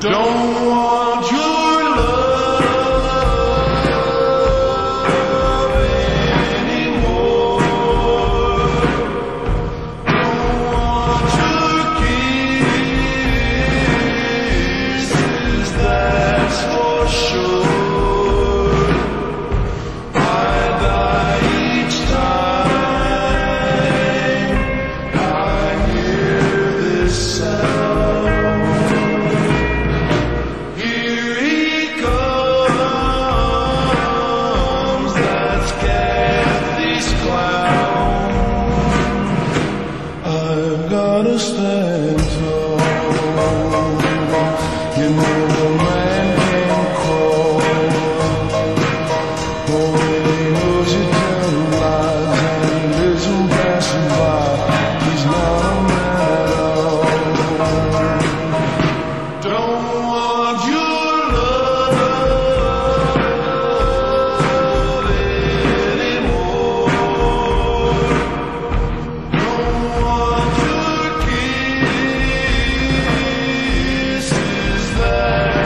Don't I've gotta stand tall. You know